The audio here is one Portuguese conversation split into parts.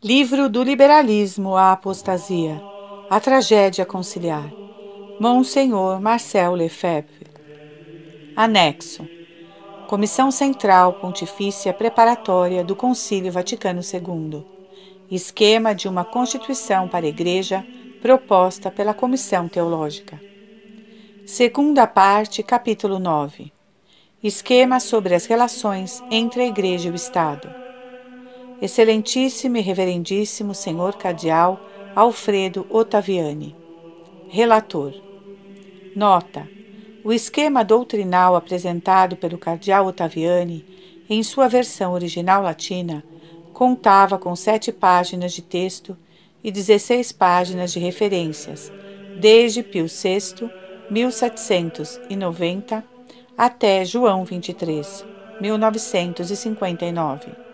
Livro do Liberalismo à Apostasia A Tragédia Conciliar Monsenhor Marcel Lefebvre. Anexo. Comissão Central Pontifícia Preparatória do Concílio Vaticano II Esquema de uma Constituição para a Igreja proposta pela Comissão Teológica. Segunda parte, capítulo 9 Esquema sobre as relações entre a Igreja e o Estado Excelentíssimo e Reverendíssimo Senhor Cardeal Alfredo Ottaviani. Relator. Nota: O esquema doutrinal apresentado pelo Cardeal Ottaviani, em sua versão original latina, contava com sete páginas de texto e 16 páginas de referências, desde Pio VI, 1790, até João 23, 1959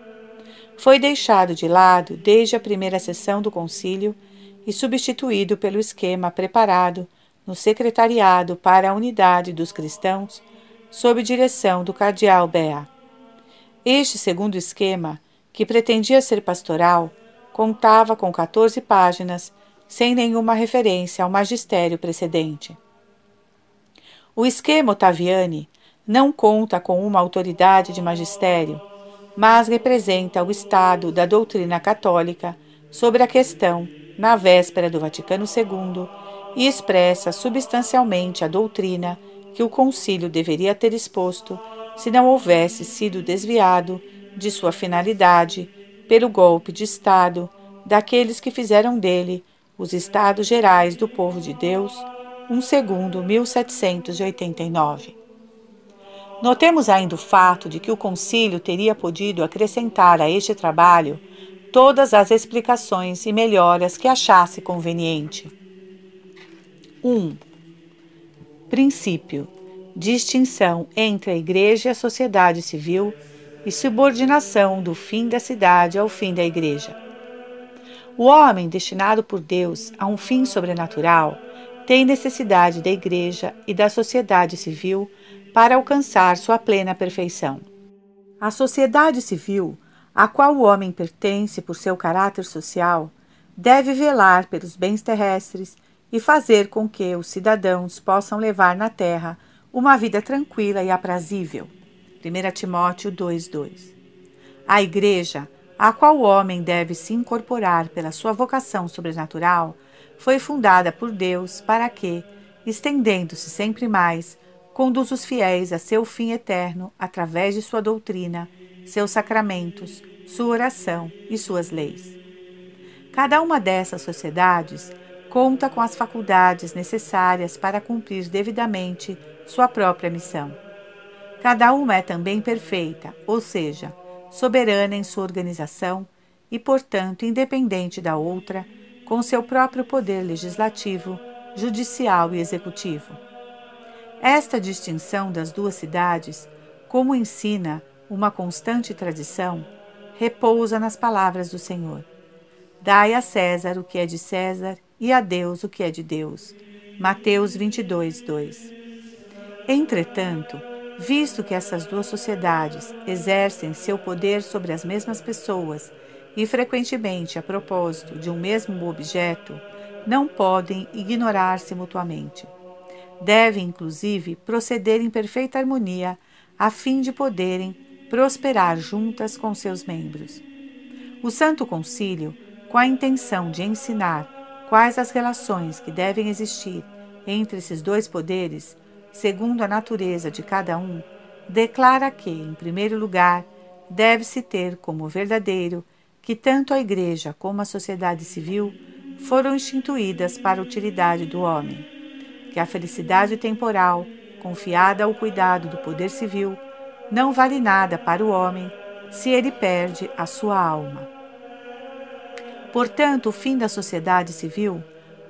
foi deixado de lado desde a primeira sessão do concílio e substituído pelo esquema preparado no Secretariado para a Unidade dos Cristãos, sob direção do cardeal Bea. Este segundo esquema, que pretendia ser pastoral, contava com 14 páginas, sem nenhuma referência ao magistério precedente. O esquema Ottaviani não conta com uma autoridade de magistério mas representa o estado da doutrina católica sobre a questão na véspera do Vaticano II e expressa substancialmente a doutrina que o concílio deveria ter exposto se não houvesse sido desviado de sua finalidade pelo golpe de Estado daqueles que fizeram dele os Estados Gerais do Povo de Deus, um segundo 1789. Notemos ainda o fato de que o concílio teria podido acrescentar a este trabalho todas as explicações e melhoras que achasse conveniente. 1. Um, princípio: distinção entre a Igreja e a sociedade civil e subordinação do fim da cidade ao fim da Igreja. O homem destinado por Deus a um fim sobrenatural tem necessidade da Igreja e da sociedade civil para alcançar sua plena perfeição. A sociedade civil, a qual o homem pertence por seu caráter social, deve velar pelos bens terrestres e fazer com que os cidadãos possam levar na terra uma vida tranquila e aprazível. 1 Timóteo 2:2. A igreja, a qual o homem deve se incorporar pela sua vocação sobrenatural, foi fundada por Deus para que, estendendo-se sempre mais, conduz os fiéis a seu fim eterno através de sua doutrina, seus sacramentos, sua oração e suas leis. Cada uma dessas sociedades conta com as faculdades necessárias para cumprir devidamente sua própria missão. Cada uma é também perfeita, ou seja, soberana em sua organização e, portanto, independente da outra, com seu próprio poder legislativo, judicial e executivo. Esta distinção das duas cidades, como ensina uma constante tradição, repousa nas palavras do Senhor. Dai a César o que é de César e a Deus o que é de Deus. Mateus 22, 2. Entretanto, visto que essas duas sociedades exercem seu poder sobre as mesmas pessoas e frequentemente a propósito de um mesmo objeto, não podem ignorar-se mutuamente devem, inclusive, proceder em perfeita harmonia, a fim de poderem prosperar juntas com seus membros. O Santo Concílio, com a intenção de ensinar quais as relações que devem existir entre esses dois poderes, segundo a natureza de cada um, declara que, em primeiro lugar, deve-se ter como verdadeiro que tanto a Igreja como a sociedade civil foram instituídas para a utilidade do homem que a felicidade temporal, confiada ao cuidado do poder civil, não vale nada para o homem se ele perde a sua alma. Portanto, o fim da sociedade civil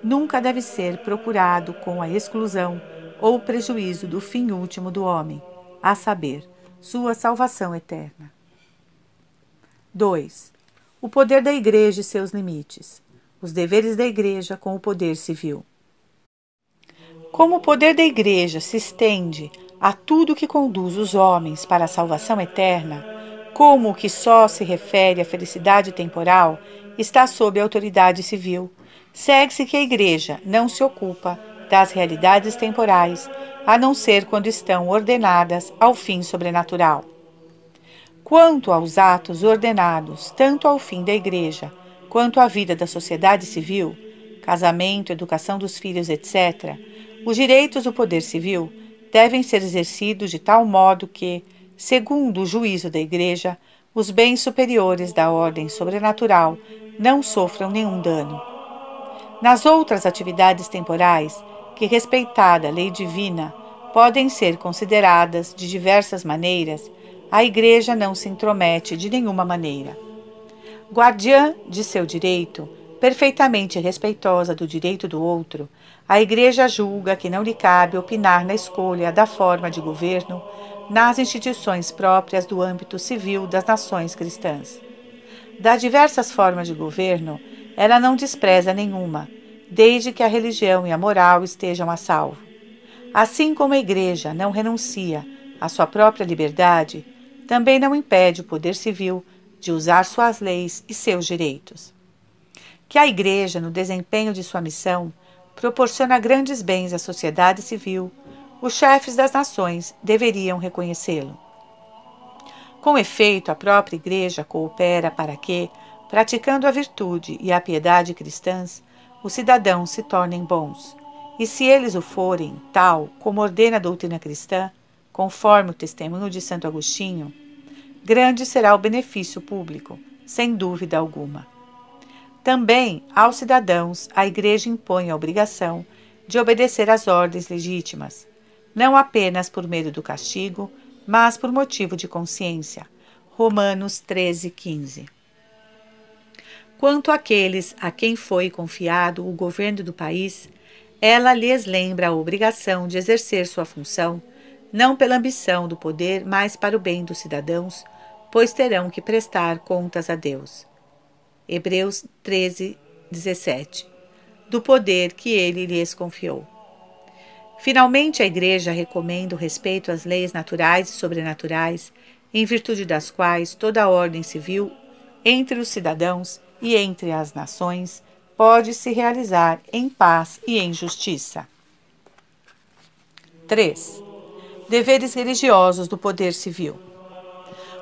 nunca deve ser procurado com a exclusão ou prejuízo do fim último do homem, a saber, sua salvação eterna. 2. O poder da Igreja e seus limites. Os deveres da Igreja com o poder civil. Como o poder da Igreja se estende a tudo que conduz os homens para a salvação eterna, como o que só se refere à felicidade temporal está sob a autoridade civil. Segue-se que a Igreja não se ocupa das realidades temporais, a não ser quando estão ordenadas ao fim sobrenatural. Quanto aos atos ordenados tanto ao fim da Igreja quanto à vida da sociedade civil, casamento, educação dos filhos, etc., os direitos do poder civil devem ser exercidos de tal modo que, segundo o juízo da Igreja, os bens superiores da ordem sobrenatural não sofram nenhum dano. Nas outras atividades temporais, que, respeitada a lei divina, podem ser consideradas de diversas maneiras, a Igreja não se intromete de nenhuma maneira. Guardiã de seu direito, perfeitamente respeitosa do direito do outro, a Igreja julga que não lhe cabe opinar na escolha da forma de governo nas instituições próprias do âmbito civil das nações cristãs. Das diversas formas de governo, ela não despreza nenhuma, desde que a religião e a moral estejam a salvo. Assim como a Igreja não renuncia à sua própria liberdade, também não impede o poder civil de usar suas leis e seus direitos. Que a Igreja, no desempenho de sua missão, proporciona grandes bens à sociedade civil, os chefes das nações deveriam reconhecê-lo. Com efeito, a própria Igreja coopera para que, praticando a virtude e a piedade cristãs, os cidadãos se tornem bons. E se eles o forem, tal como ordena a doutrina cristã, conforme o testemunho de Santo Agostinho, grande será o benefício público, sem dúvida alguma. Também aos cidadãos a Igreja impõe a obrigação de obedecer às ordens legítimas, não apenas por medo do castigo, mas por motivo de consciência. Romanos 13, 15. Quanto àqueles a quem foi confiado o governo do país, ela lhes lembra a obrigação de exercer sua função, não pela ambição do poder, mas para o bem dos cidadãos, pois terão que prestar contas a Deus. Hebreus 13, 17. Do poder que ele lhes confiou. Finalmente, a Igreja recomenda o respeito às leis naturais e sobrenaturais, em virtude das quais toda a ordem civil entre os cidadãos e entre as nações pode se realizar em paz e em justiça. 3. Deveres religiosos do poder civil.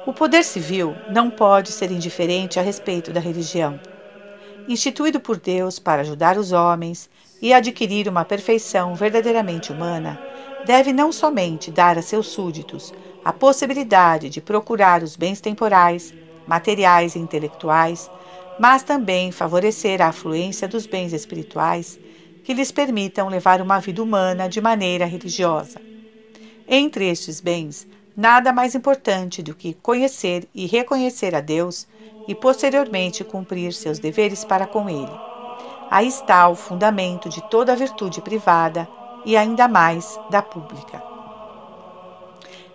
O poder civil não pode ser indiferente a respeito da religião. Instituído por Deus para ajudar os homens e adquirir uma perfeição verdadeiramente humana, deve não somente dar a seus súditos a possibilidade de procurar os bens temporais, materiais e intelectuais, mas também favorecer a afluência dos bens espirituais que lhes permitam levar uma vida humana de maneira religiosa. Entre estes bens, nada mais importante do que conhecer e reconhecer a Deus e posteriormente cumprir seus deveres para com Ele. Aí está o fundamento de toda a virtude privada e ainda mais da pública.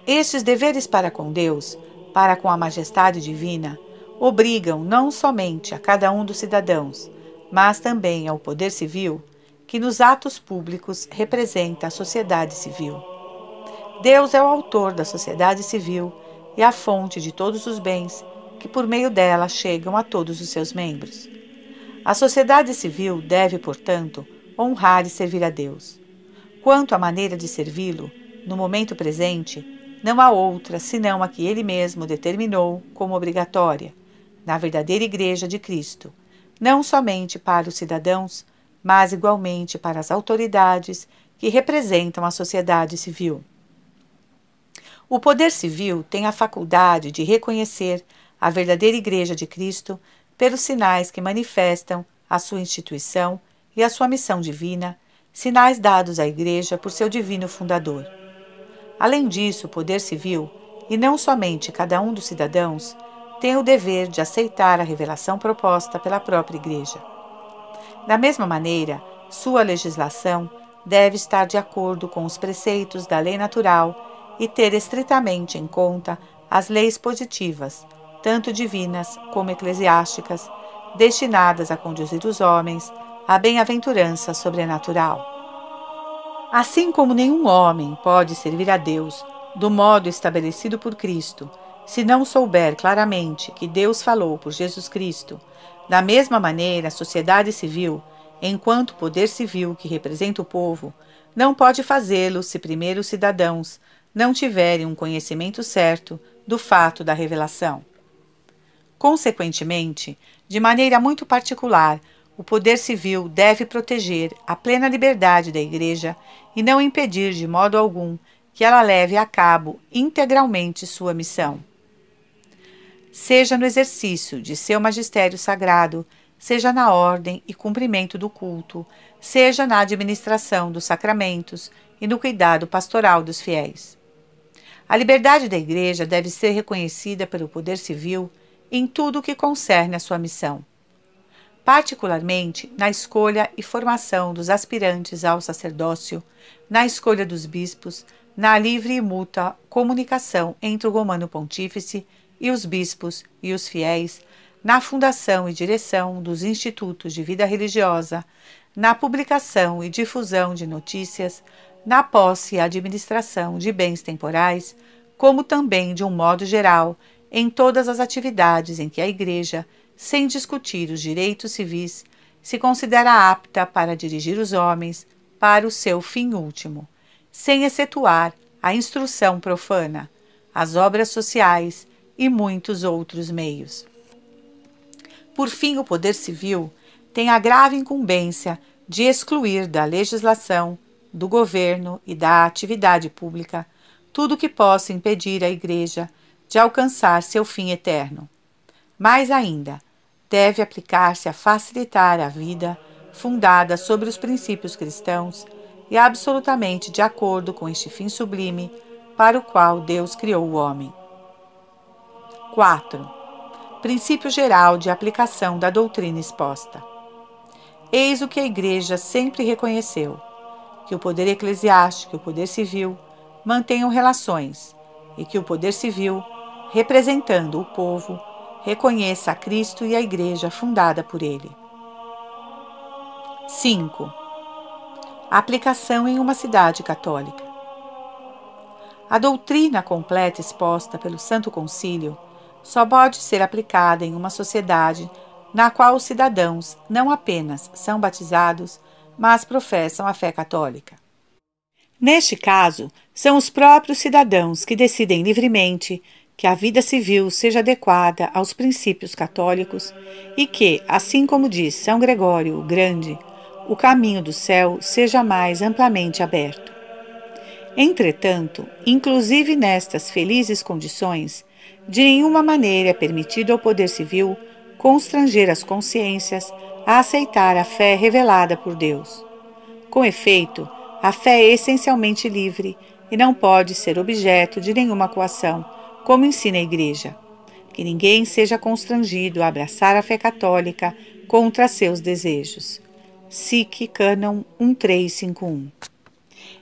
Estes deveres para com Deus, para com a majestade divina, obrigam não somente a cada um dos cidadãos, mas também ao poder civil, que nos atos públicos representa a sociedade civil. Deus é o autor da sociedade civil e a fonte de todos os bens que por meio dela chegam a todos os seus membros. A sociedade civil deve, portanto, honrar e servir a Deus. Quanto à maneira de servi-lo, no momento presente, não há outra senão a que ele mesmo determinou como obrigatória, na verdadeira Igreja de Cristo, não somente para os cidadãos, mas igualmente para as autoridades que representam a sociedade civil. O poder civil tem a faculdade de reconhecer a verdadeira Igreja de Cristo pelos sinais que manifestam a sua instituição e a sua missão divina, sinais dados à Igreja por seu divino fundador. Além disso, o poder civil, e não somente cada um dos cidadãos, tem o dever de aceitar a revelação proposta pela própria Igreja. Da mesma maneira, sua legislação deve estar de acordo com os preceitos da lei natural e ter estritamente em conta as leis positivas, tanto divinas como eclesiásticas, destinadas a conduzir os homens à bem-aventurança sobrenatural. Assim como nenhum homem pode servir a Deus do modo estabelecido por Cristo, se não souber claramente que Deus falou por Jesus Cristo, Da mesma maneira, a sociedade civil, enquanto poder civil que representa o povo, não pode fazê-lo se primeiro os cidadãos não tiverem um conhecimento certo do fato da revelação. Consequentemente, de maneira muito particular, o poder civil deve proteger a plena liberdade da Igreja e não impedir de modo algum que ela leve a cabo integralmente sua missão. Seja no exercício de seu magistério sagrado, seja na ordem e cumprimento do culto, seja na administração dos sacramentos e no cuidado pastoral dos fiéis. A liberdade da Igreja deve ser reconhecida pelo poder civil em tudo o que concerne a sua missão particularmente na escolha e formação dos aspirantes ao sacerdócio, na escolha dos bispos, na livre e mútua comunicação entre o Romano Pontífice e os bispos e os fiéis, na fundação e direção dos institutos de vida religiosa, na publicação e difusão de notícias, na posse e administração de bens temporais, como também, de um modo geral, em todas as atividades em que a Igreja sem discutir os direitos civis, se considera apta para dirigir os homens para o seu fim último, sem excetuar a instrução profana, as obras sociais e muitos outros meios. Por fim, o poder civil tem a grave incumbência de excluir da legislação, do governo e da atividade pública tudo que possa impedir a Igreja de alcançar seu fim eterno. Mais ainda, deve aplicar-se a facilitar a vida fundada sobre os princípios cristãos e absolutamente de acordo com este fim sublime para o qual Deus criou o homem. 4. Princípio geral de aplicação da doutrina exposta. Eis o que a Igreja sempre reconheceu: que o poder eclesiástico e o poder civil mantenham relações e que o poder civil, representando o povo, reconheça a Cristo e a Igreja fundada por ele. 5. Aplicação em uma cidade católica. A doutrina completa exposta pelo Santo Concílio só pode ser aplicada em uma sociedade na qual os cidadãos não apenas são batizados, mas professam a fé católica. Neste caso, são os próprios cidadãos que decidem livremente que a vida civil seja adequada aos princípios católicos e que, assim como diz São Gregório o Grande, o caminho do céu seja mais amplamente aberto. Entretanto, inclusive nestas felizes condições, de nenhuma maneira é permitido ao poder civil constranger as consciências a aceitar a fé revelada por Deus. Com efeito, a fé é essencialmente livre e não pode ser objeto de nenhuma coação como ensina a Igreja. Que ninguém seja constrangido a abraçar a fé católica contra seus desejos. SIC Canon 1351.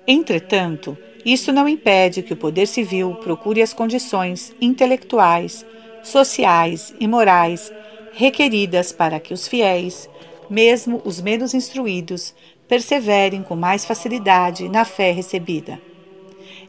Entretanto, isso não impede que o poder civil procure as condições intelectuais, sociais e morais requeridas para que os fiéis, mesmo os menos instruídos, perseverem com mais facilidade na fé recebida.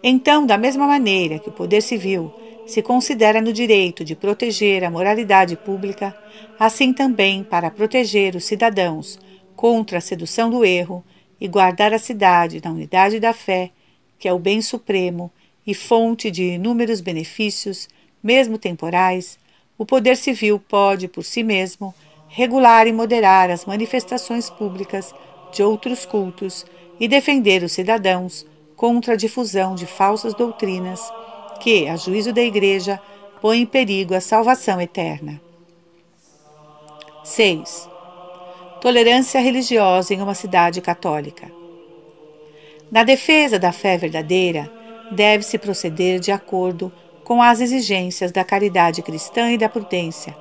Então, da mesma maneira que o poder civil se considera no direito de proteger a moralidade pública, assim também para proteger os cidadãos contra a sedução do erro e guardar a cidade na unidade da fé, que é o bem supremo e fonte de inúmeros benefícios, mesmo temporais, o poder civil pode, por si mesmo, regular e moderar as manifestações públicas de outros cultos e defender os cidadãos contra a difusão de falsas doutrinas que, a juízo da Igreja, põe em perigo a salvação eterna. 6. Tolerância religiosa em uma cidade católica. Na defesa da fé verdadeira, deve-se proceder de acordo com as exigências da caridade cristã e da prudência,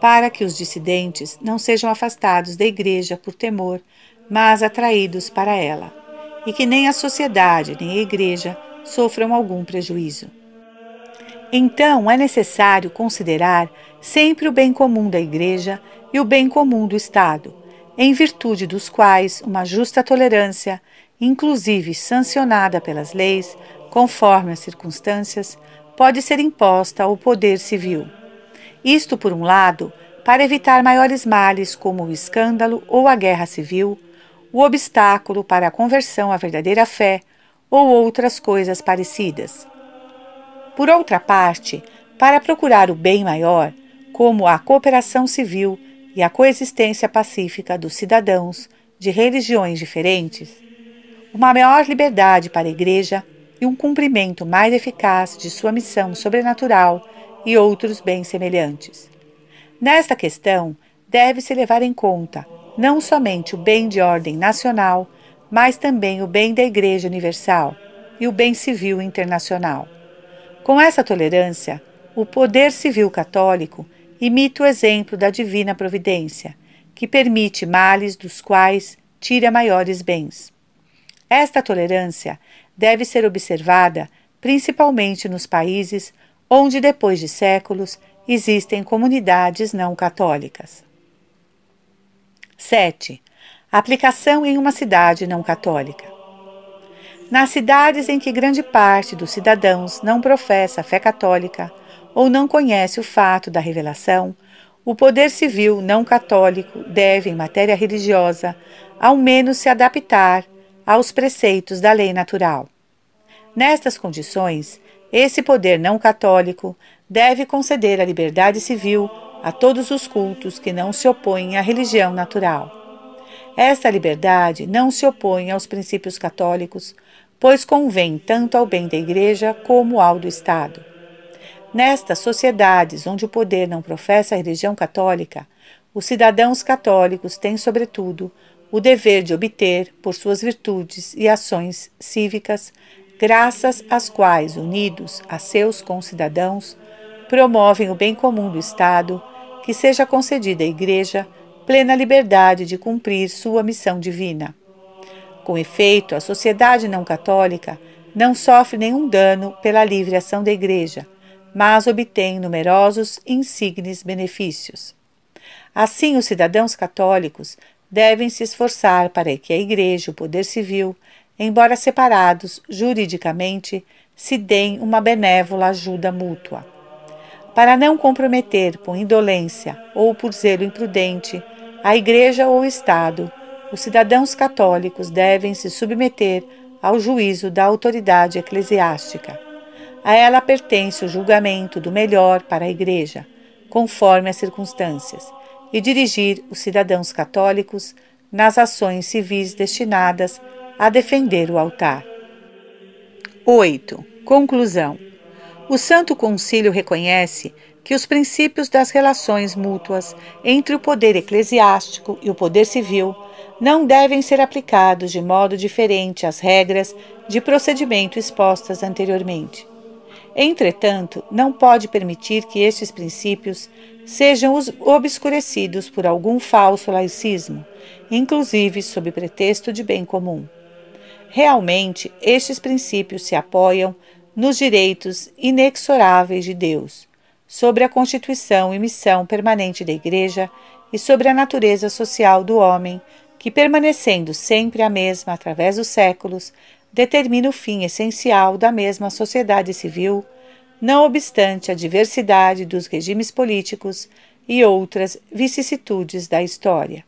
para que os dissidentes não sejam afastados da Igreja por temor, mas atraídos para ela, e que nem a sociedade nem a Igreja sofram algum prejuízo. Então é necessário considerar sempre o bem comum da Igreja e o bem comum do Estado, em virtude dos quais uma justa tolerância, inclusive sancionada pelas leis, conforme as circunstâncias, pode ser imposta ao poder civil. Isto, por um lado, para evitar maiores males como o escândalo ou a guerra civil, o obstáculo para a conversão à verdadeira fé ou outras coisas parecidas. Por outra parte, para procurar o bem maior, como a cooperação civil e a coexistência pacífica dos cidadãos de religiões diferentes, uma maior liberdade para a Igreja e um cumprimento mais eficaz de sua missão sobrenatural e outros bens semelhantes. Nesta questão, deve-se levar em conta não somente o bem de ordem nacional, mas também o bem da Igreja Universal e o bem civil internacional. Com essa tolerância, o poder civil católico imita o exemplo da divina providência, que permite males dos quais tira maiores bens. Esta tolerância deve ser observada principalmente nos países onde, depois de séculos, existem comunidades não católicas. 7. Aplicação em uma cidade não católica. Nas cidades em que grande parte dos cidadãos não professa a fé católica ou não conhece o fato da revelação, o poder civil não católico deve, em matéria religiosa, ao menos se adaptar aos preceitos da lei natural. Nestas condições, esse poder não católico deve conceder a liberdade civil a todos os cultos que não se opõem à religião natural. Esta liberdade não se opõe aos princípios católicos, pois convém tanto ao bem da Igreja como ao do Estado. Nestas sociedades onde o poder não professa a religião católica, os cidadãos católicos têm, sobretudo, o dever de obter, por suas virtudes e ações cívicas, graças às quais, unidos a seus concidadãos, promovem o bem comum do Estado, que seja concedida à Igreja plena liberdade de cumprir sua missão divina. Com efeito, a sociedade não católica não sofre nenhum dano pela livre ação da Igreja, mas obtém numerosos e insignes benefícios. Assim, os cidadãos católicos devem se esforçar para que a Igreja e o poder civil, embora separados juridicamente, se deem uma benévola ajuda mútua. Para não comprometer por indolência ou por zelo imprudente a Igreja ou o Estado, os cidadãos católicos devem se submeter ao juízo da autoridade eclesiástica. A ela pertence o julgamento do melhor para a Igreja, conforme as circunstâncias e dirigir os cidadãos católicos nas ações civis destinadas a defender o altar. 8. Conclusão. O Santo Concílio reconhece que os princípios das relações mútuas entre o poder eclesiástico e o poder civil não devem ser aplicados de modo diferente às regras de procedimento expostas anteriormente. Entretanto, não pode permitir que estes princípios sejam obscurecidos por algum falso laicismo, inclusive sob pretexto de bem comum. Realmente, estes princípios se apoiam nos direitos inexoráveis de Deus, sobre a constituição e missão permanente da Igreja e sobre a natureza social do homem, que, permanecendo sempre a mesma através dos séculos, determina o fim essencial da mesma sociedade civil não obstante a diversidade dos regimes políticos e outras vicissitudes da história.